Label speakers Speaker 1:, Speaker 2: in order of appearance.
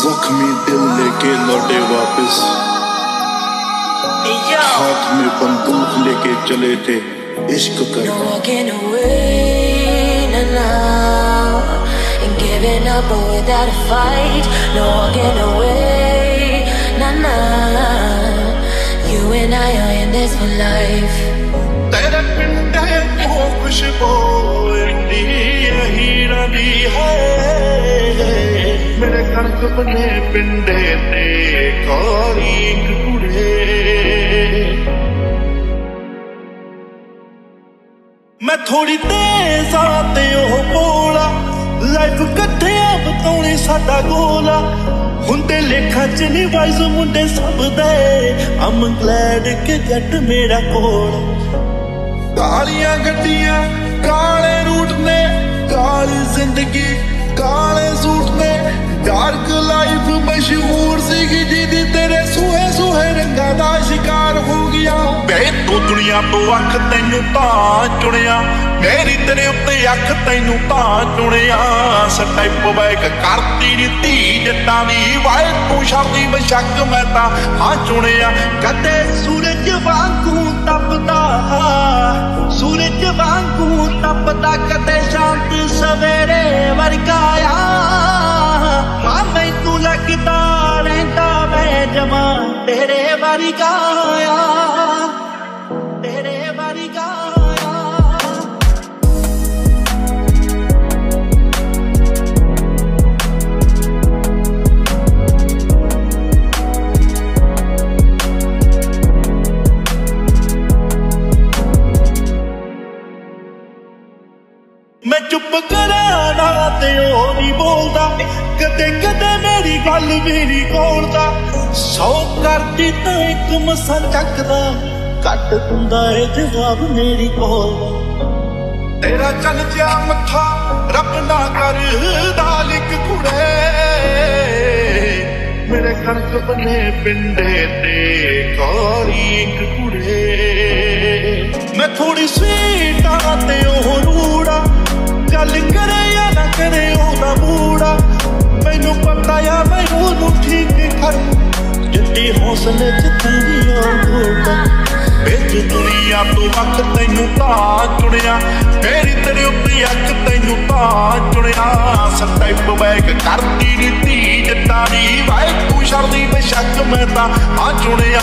Speaker 1: जख्मी दिल लेके लौटे वापस हाथ में बंदूक लेके चले थे इश्क
Speaker 2: No
Speaker 1: कर
Speaker 2: giving up but without a fight. No walking away, no, no. You and I are in this for life.
Speaker 1: तेरे पिंडे को खुशबू इंडी हीरा दी है ਬਨੇ ਪਿੰਡੇ ਤੇ ਕੋਰੀ ਕੁੜੇ। ਮੈਂ ਥੋੜੀ ਤੇਜ਼ ਤੇ ਉਹ ਬੋਲਾ ਲਾਈਫ ਕੱਠਿਆਂ ਬਤਾਉਣੀ ਸਾਡਾ ਗੋਲਾ। ਹੁੰਦੇ ਲੇਖਾ ਚ ਨਹੀਂ ਵਾਈਜ਼ ਮੁੰਡੇ ਸਭ ਦੇ। ਅਮ ਗਲੈਡ ਕਿ ਜੱਟ ਮੇਰਾ ਕੋਲ। ਕਾਲੀਆਂ ਗੱਡੀਆਂ, ਕਾਲੇ ਰੂਟ ਨੇ, ਕਾਲੀ ਜ਼ਿੰਦਗੀ, ਕਾਲ ਤੂੰ ਅੱਖ ਤੈਨੂੰ ਤਾਂ ਚੁਣਿਆ। ਮੇਰੀ ਤੇਰੇ ਉੱਤੇ ਅੱਖ ਤੈਨੂੰ ਤਾਂ ਚੁਣਿਆ। ਸਟੈਪ ਬੈਕ ਕਰਦੀ ਨੀ ਧੀ, ਜੱਟਾਂ ਦੀ ਵਾਏ ਤੂੰ ਸ਼ਰਦੀ ਬਸ਼ੱਕ ਮੈਂ ਤਾਂ ਹਾਂ ਚੁਣਿਆ। ਕਦੇ ਸੂਰਜ ਵਾਂਗੂ ਤਪਦਾ, ਸੂਰਜ ਵਾਂਗੂ ਤਪਦਾ, ਕਦੇ ਸ਼ਾਂਤ ਸਵੇਰੇ ਵਰਗਾਇਆ ਮਾਂ ਮੈਨੂੰ ਲੱਗਦਾ ਰਹਿੰਦਾ ਮੈਂ ਜਮਾ ਤੇਰੇ ਵਰਗਾ ਤੇਰੇ ਮੈਂ ਚੁੱਪ ਕਰਾਂ ਨਾ ਤੇ ਉਹ ਨਹੀਂ ਬੋਲਦਾ। ਕਦੇ ਕਦੇ ਮੇਰੀ ਗੱਲ ਵੀ ਨਹੀਂ ਕੋਲਦਾ ਸੌ ਕਰਦੀ ਤਾਂ ਇੱਕ ਮਸਾ ਚੱਕਦਾ। ਕੱਟ ਦਿੰਦਾ ਏ ਜਵਾਬ ਮੇਰੀ ਕੋਲ। ਤੇਰਾ ਚੱਲ ਜਿਆ ਮੱਥਾ ਰੱਬ ਨਾ ਕਰਦਾ ਲਿਕ ਕੁੜੇ। ਮੇਰੇ ਕਣਕ ਬਨੇ ਪਿੰਡੇ ਤੇ ਕੋਰੀ ਇੱਕ ਕੁੜੇ। ਮੈਂ ਥੋੜੀ ਸਵੀਟ ਆ ਤੇ ਜਿੱਤੀ ਹੌਸਲੇ ਚ ਤੇਰੀ ਹੋੜਾ ਵਿੱਚ ਦੁਨੀਆ ਤੋਂ ਵਕਤ ਤੈਨੂੰ ਤਾਂ ਚੁਣਿਆ। ਫੇਰੀ ਤੇਰੇ ਉੱਤੇ ਅੱਖ ਤੈਨੂੰ ਤਾਂ ਚੁਣਿਆ। ਸਟੈਪ ਬੈਕ ਕਰਦੀ ਨੀ ਧੀ ਜੱਟਾਂ ਦੀ। ਵਾਏ ਤੂੰ ਸ਼ਰਦੀ ਬੇਸ਼ੱਕ ਮੈਂ ਤਾਂ ਆ ਚੁਣਿਆ।